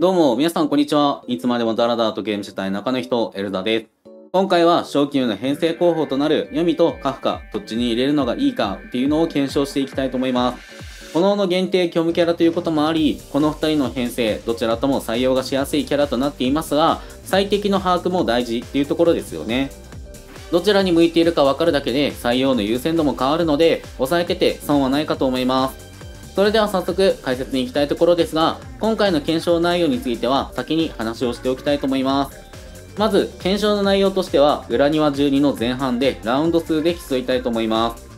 どうも、皆さんこんにちは。いつまでもダラダラとゲームしたい中の人、エルダです。今回は小級の編成候補となる読みとカフカ、どっちに入れるのがいいかっていうのを検証していきたいと思います。炎の限定虚無キャラということもあり、この2人の編成、どちらとも採用がしやすいキャラとなっていますが、最適の把握も大事っていうところですよね。どちらに向いているかわかるだけで採用の優先度も変わるので、押さえてて損はないかと思います。それでは早速解説に行きたいところですが、今回の検証内容については先に話をしておきたいと思います。まず、検証の内容としては、裏庭12の前半でラウンド数で競いたいと思います。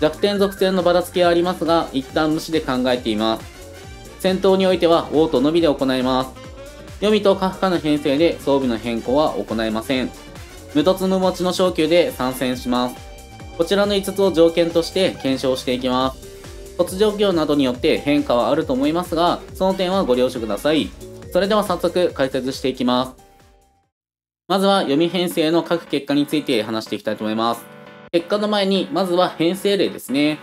弱点属性のばらつきはありますが、一旦無視で考えています。戦闘においては、オートのみで行います。読みとカフカの編成で装備の変更は行いません。無凸無持ちの昇級で参戦します。こちらの5つを条件として検証していきます。突状況などによって変化はあると思いますが、その点はご了承ください。それでは早速解説していきます。まずは読み編成の各結果について話していきたいと思います。結果の前に、まずは編成例ですね。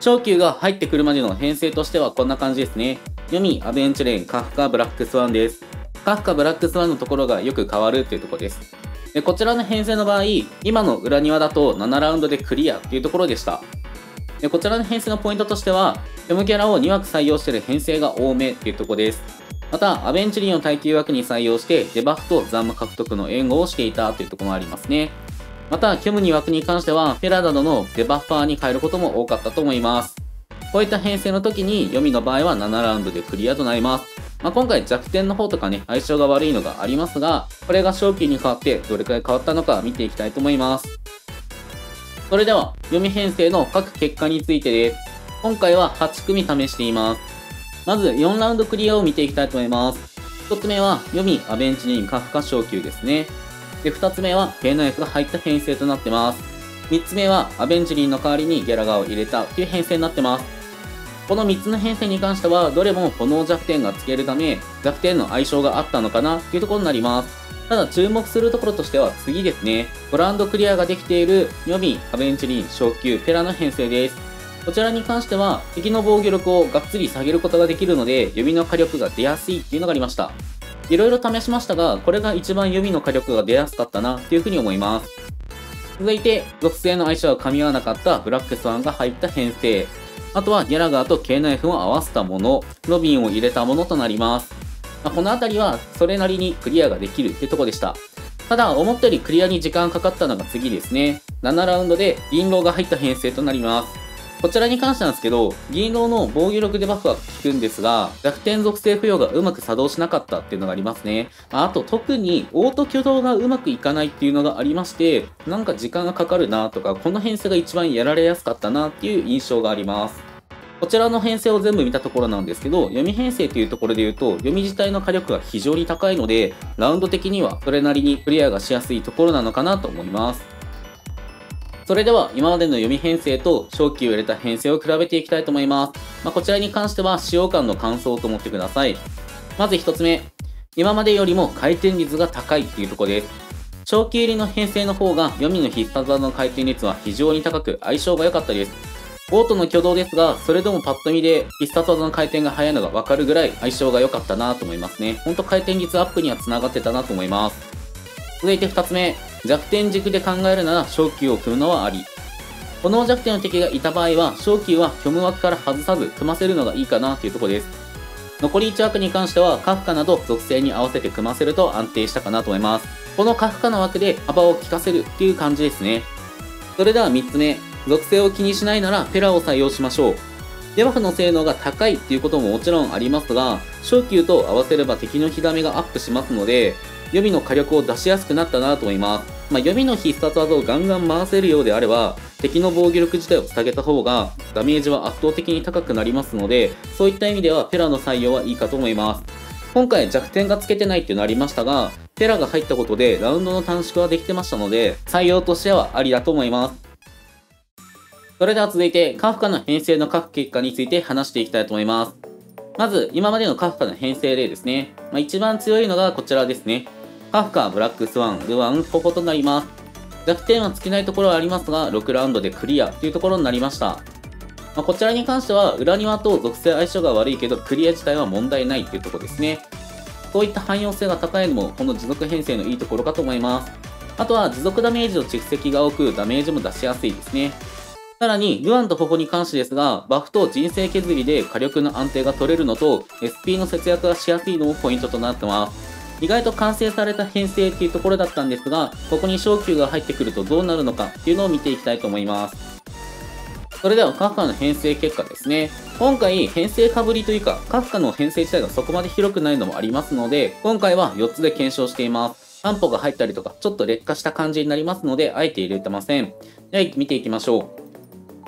昇級が入ってくるまでの編成としてはこんな感じですね。読み、アベンチュレン、カフカ、ブラックスワンです。カフカ、ブラックスワンのところがよく変わるっていうところです。でこちらの編成の場合、今の裏庭だと7ラウンドでクリアっていうところでした。でこちらの編成のポイントとしては、M キャラを2枠採用している編成が多めっていうとこです。また、アベンチリンを耐久枠に採用して、デバフとザム獲得の援護をしていたというとこもありますね。また、キョム2枠に関しては、フェラなどのデバッファーに変えることも多かったと思います。こういった編成の時に、読みの場合は7ラウンドでクリアとなります。まあ、今回弱点の方とかね、相性が悪いのがありますが、これが正気に変わってどれくらい変わったのか見ていきたいと思います。それでは、読み編成の各結果についてです。今回は8組試しています。まず、4ラウンドクリアを見ていきたいと思います。1つ目は、読み、アベンチリン、カフカ昇級ですね。で、2つ目は、ペンナイフが入った編成となってます。3つ目は、アベンチリンの代わりにギャラガーを入れたという編成になってます。この3つの編成に関しては、どれも炎弱点がつけるため、弱点の相性があったのかなというところになります。ただ注目するところとしては次ですね。グランドクリアができている予備、アベンチリン、昇級、ペラの編成です。こちらに関しては敵の防御力をがっつり下げることができるので指の火力が出やすいっていうのがありました。いろいろ試しましたが、これが一番指の火力が出やすかったなっていうふうに思います。続いて、属性の相性が噛み合わなかったブラックスワンが入った編成。あとはギャラガーと K ナイフを合わせたもの、ロビンを入れたものとなります。まあ、この辺りはそれなりにクリアができるってとこでした。ただ、思ったよりクリアに時間かかったのが次ですね。7ラウンドで銀狼が入った編成となります。こちらに関してなんですけど、銀狼の防御力デバフは効くんですが、弱点属性付与がうまく作動しなかったっていうのがありますね。あと特にオート挙動がうまくいかないっていうのがありまして、なんか時間がかかるなとか、この編成が一番やられやすかったなっていう印象があります。こちらの編成を全部見たところなんですけど、読み編成というところで言うと、読み自体の火力が非常に高いので、ラウンド的にはそれなりにクリアがしやすいところなのかなと思います。それでは今までの読み編成と正気を入れた編成を比べていきたいと思います。まあ、こちらに関しては使用感の感想と思ってください。まず1つ目。今までよりも回転率が高いっていうところです。正気入りの編成の方が読みの必殺技の回転率は非常に高く相性が良かったです。オートの挙動ですが、それでもパッと見で必殺技の回転が速いのがわかるぐらい相性が良かったなと思いますね。ほんと回転率アップには繋がってたなと思います。続いて2つ目、弱点軸で考えるなら昇級を組むのはあり。この弱点の敵がいた場合は、昇級は虚無枠から外さず組ませるのがいいかなというとこです。残り1枠に関しては、カフカなど属性に合わせて組ませると安定したかなと思います。このカフカの枠で幅を利かせるっていう感じですね。それでは3つ目、属性を気にしないならペラを採用しましょう。デバフの性能が高いっていうことももちろんありますが、昇級と合わせれば敵の火ダメがアップしますので、予備の火力を出しやすくなったなと思います。まあ、予備の必殺技をガンガン回せるようであれば、敵の防御力自体を下げた方がダメージは圧倒的に高くなりますので、そういった意味ではペラの採用はいいかと思います。今回弱点がつけてないっていうのありましたが、ペラが入ったことでラウンドの短縮はできてましたので、採用としてはありだと思います。それでは続いて、カフカの編成の各結果について話していきたいと思います。まず、今までのカフカの編成例ですね。まあ、一番強いのがこちらですね。カフカ、ブラックスワン、ルワン、こことなります。弱点は尽きないところはありますが、6ラウンドでクリアというところになりました。まあ、こちらに関しては、裏庭と属性相性が悪いけど、クリア自体は問題ないっていうところですね。そういった汎用性が高いのもこの持続編成のいいところかと思います。あとは持続ダメージの蓄積が多くダメージも出しやすいですね。さらに、ルアンと頬に関してですが、バフと人生削りで火力の安定が取れるのと、SP の節約がしやすいのもポイントとなってます。意外と完成された編成っていうところだったんですが、ここに昇級が入ってくるとどうなるのかっていうのを見ていきたいと思います。それではカフカの編成結果ですね。今回編成かぶりというか、カフカの編成自体がそこまで広くないのもありますので、今回は4つで検証しています。担保が入ったりとか、ちょっと劣化した感じになりますので、あえて入れてません。では、見ていきましょう。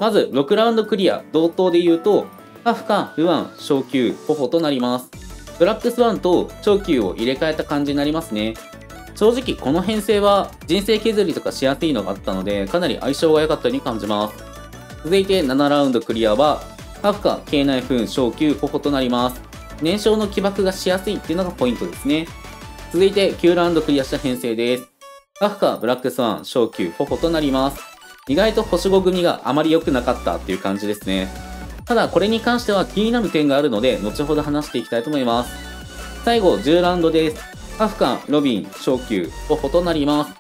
まず、6ラウンドクリア、同等で言うと、カフカ、ルアン、昇級、ホホとなります。ブラックスワンと長級を入れ替えた感じになりますね。正直この編成は人生削りとかしやすいのがあったので、かなり相性が良かったように感じます。続いて7ラウンドクリアは、カフカ、K 内フン、昇級、ホホとなります。燃焼の起爆がしやすいっていうのがポイントですね。続いて9ラウンドクリアした編成です。カフカ、ブラックスワン、昇級、ホホとなります。意外と星5組があまり良くなかったっていう感じですね。ただ、これに関しては気になる点があるので、後ほど話していきたいと思います。最後、10ラウンドです。カフカン、ロビン、昇級、ホホとなります。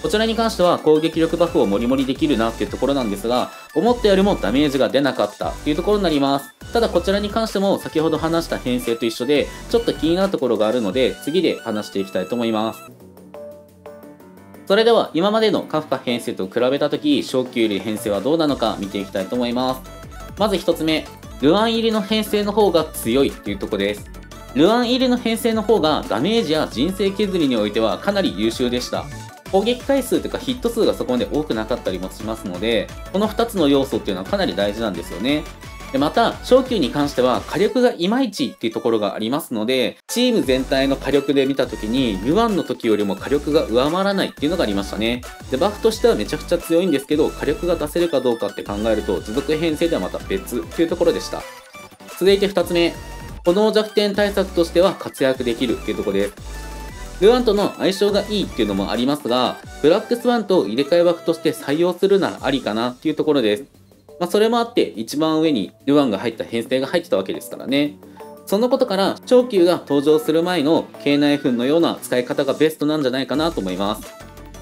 こちらに関しては攻撃力バフをモリモリできるなっていうところなんですが、思ったよりもダメージが出なかったっていうところになります。ただこちらに関しても先ほど話した編成と一緒で、ちょっと気になるところがあるので、次で話していきたいと思います。それでは今までのカフカ編成と比べたとき、昇級より編成はどうなのか見ていきたいと思います。まず1つ目、ルアン入りの編成の方が強いっていうとこです。ルアン入りの編成の方がダメージや人生削りにおいてはかなり優秀でした。攻撃回数とかヒット数がそこまで多くなかったりもしますので、この2つの要素っていうのはかなり大事なんですよね。また、昇級に関しては火力がいまいちっていうところがありますので、チーム全体の火力で見た時に、ルワンの時よりも火力が上回らないっていうのがありましたね。で、バフとしてはめちゃくちゃ強いんですけど、火力が出せるかどうかって考えると、持続編成ではまた別っていうところでした。続いて2つ目。この弱点対策としては活躍できるっていうところです。ルアンとの相性がいいっていうのもありますが、ブラックスワンと入れ替え枠として採用するならありかなっていうところです。まあ、それもあって一番上にルアンが入った編成が入ってたわけですからね。そのことから、長級が登場する前の K 内粉のような使い方がベストなんじゃないかなと思います。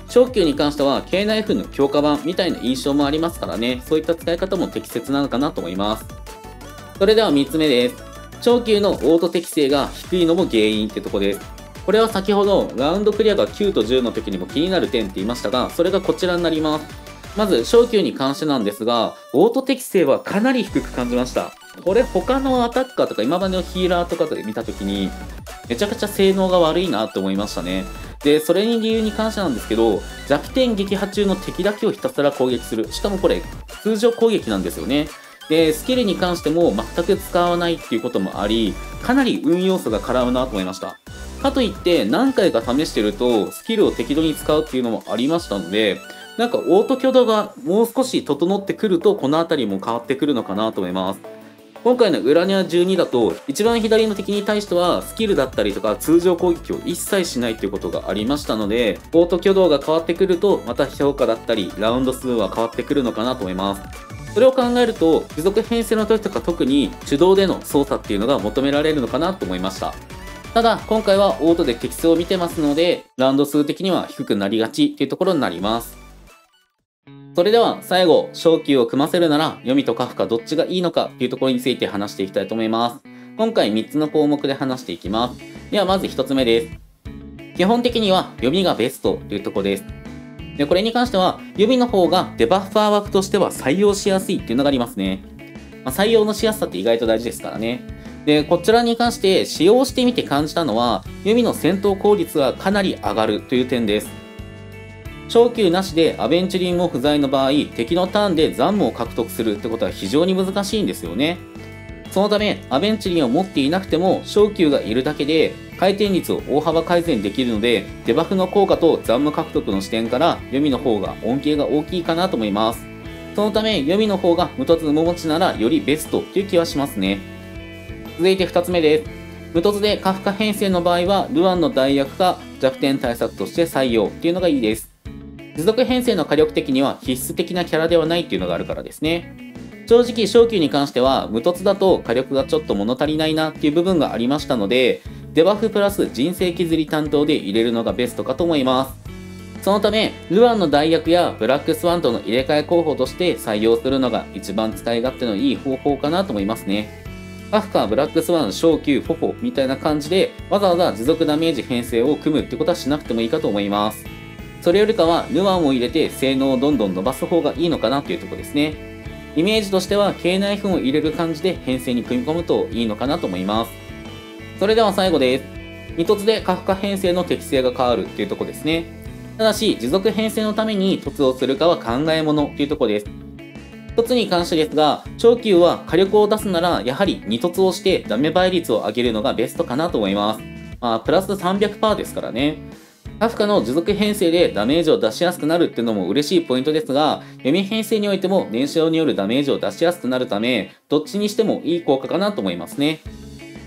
長級に関しては K 内粉の強化版みたいな印象もありますからね、そういった使い方も適切なのかなと思います。それでは3つ目です。長級のオート適性が低いのも原因ってとこです。これは先ほどラウンドクリアが9と10の時にも気になる点って言いましたが、それがこちらになります。まず、昇級に関してなんですが、オート適性はかなり低く感じました。これ他のアタッカーとか今までのヒーラーとかで見た時に、めちゃくちゃ性能が悪いなって思いましたね。で、それに理由に関してなんですけど、弱点撃破中の敵だけをひたすら攻撃する。しかもこれ、通常攻撃なんですよね。で、スキルに関しても全く使わないっていうこともあり、かなり運要素が絡むなと思いました。かといって何回か試してるとスキルを適度に使うっていうのもありましたので、なんかオート挙動がもう少し整ってくるとこの辺りも変わってくるのかなと思います。今回のウラニア12だと一番左の敵に対してはスキルだったりとか通常攻撃を一切しないということがありましたのでオート挙動が変わってくるとまた評価だったりラウンド数は変わってくるのかなと思いますそれを考えると付属編成の時とか特に手動での操作っていうのが求められるのかなと思いましたただ、今回はオートで適性を見てますので、ラウンド数的には低くなりがちっていうところになります。それでは最後、昇級を組ませるなら、読みとカフカどっちがいいのかっていうところについて話していきたいと思います。今回3つの項目で話していきます。ではまず1つ目です。基本的には読みがベストというところです。で、これに関しては、読みの方がデバッファー枠としては採用しやすいっていうのがありますね。まあ、採用のしやすさって意外と大事ですからね。で、こちらに関して使用してみて感じたのは、弓の戦闘効率がかなり上がるという点です。昇級なしでアベンチュリング不在の場合、敵のターンで残務を獲得するってことは非常に難しいんですよね。そのため、アベンチュリンを持っていなくても、昇級がいるだけで、回転率を大幅改善できるので、デバフの効果と残務獲得の視点から、読みの方が恩恵が大きいかなと思います。そのため、読みの方が無突無持ちならよりベストという気はしますね。続いて2つ目です。無突でカフカ編成の場合は、ルアンの代役か弱点対策として採用っていうのがいいです。持続編成の火力的には必須的なキャラではないっていうのがあるからですね。正直、昇級に関しては、無突だと火力がちょっと物足りないなっていう部分がありましたので、デバフプラス人生削り担当で入れるのがベストかと思います。そのため、ルアンの代役やブラックスワンとの入れ替え候補として採用するのが一番使い勝手のいい方法かなと思いますね。カフカ、ブラックスワン、小級、フォフォみたいな感じでわざわざ持続ダメージ編成を組むってことはしなくてもいいかと思います。それよりかはルアンを入れて性能をどんどん伸ばす方がいいのかなというとこですね。イメージとしては、K 内粉を入れる感じで編成に組み込むといいのかなと思います。それでは最後です。2凸でカフカ編成の適性が変わるっていうとこですね。ただし、持続編成のために凸をするかは考え物というとこです。一つに関してですが、長級は火力を出すなら、やはり2凸をしてダメ倍率を上げるのがベストかなと思います。まあ、プラス300%ですからね。カフカの持続編成でダメージを出しやすくなるっていうのも嬉しいポイントですが、読み編成においても燃焼によるダメージを出しやすくなるため、どっちにしてもいい効果かなと思いますね。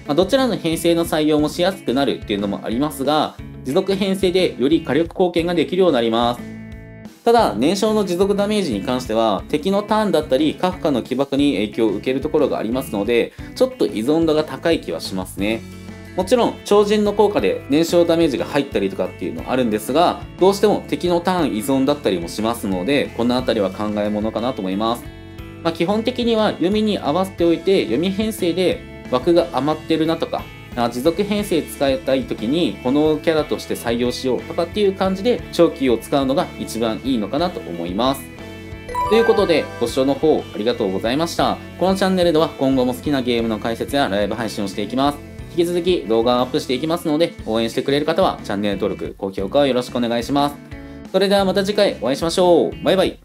まあ、どちらの編成の採用もしやすくなるっていうのもありますが、持続編成でより火力貢献ができるようになります。ただ、燃焼の持続ダメージに関しては、敵のターンだったり、カフカの起爆に影響を受けるところがありますので、ちょっと依存度が高い気はしますね。もちろん、超人の効果で燃焼ダメージが入ったりとかっていうのあるんですが、どうしても敵のターン依存だったりもしますので、この辺りは考えものかなと思います。まあ、基本的には読みに合わせておいて、読み編成で枠が余ってるなとか、持続編成使いたい時にこのキャラとして採用しようとかっていう感じで長期を使うのが一番いいのかなと思います。ということで、ご視聴の方ありがとうございました。このチャンネルでは今後も好きなゲームの解説やライブ配信をしていきます。引き続き動画をアップしていきますので、応援してくれる方はチャンネル登録、高評価をよろしくお願いします。それではまた次回お会いしましょう。バイバイ。